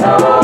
Oh.